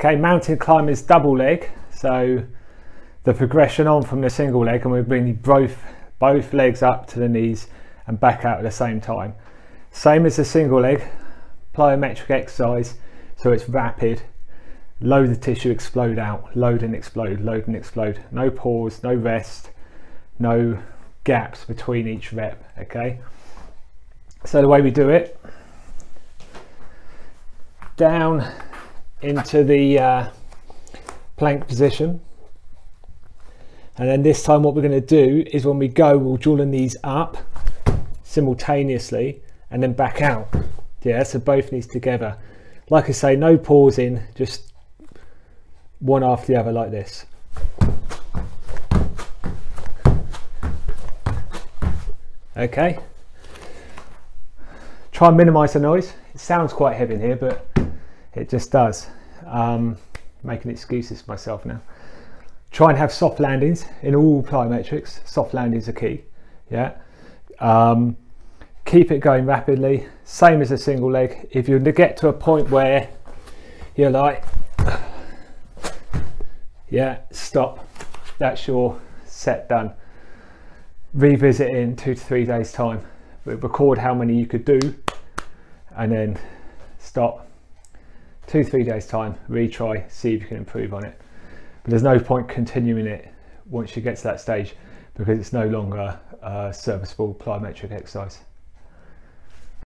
Okay, mountain climbers double leg, so the progression on from the single leg and we're bringing both, both legs up to the knees and back out at the same time. Same as the single leg, plyometric exercise, so it's rapid, load the tissue, explode out, load and explode, load and explode. No pause, no rest, no gaps between each rep, okay? So the way we do it, down into the uh, plank position. And then this time what we're going to do is when we go, we'll draw the knees up simultaneously and then back out. Yeah, so both knees together. Like I say, no pausing, just one after the other like this. Okay. Try and minimize the noise. It sounds quite heavy in here, but it just does. Um, making excuses for myself now. Try and have soft landings in all plyometrics. Soft landings are key. Yeah. Um, keep it going rapidly. Same as a single leg. If you get to a point where you're like, yeah, stop. That's your set done. Revisit in two to three days time. Record how many you could do and then stop. Two, three days time, retry, see if you can improve on it. But there's no point continuing it once you get to that stage because it's no longer a serviceable plyometric exercise.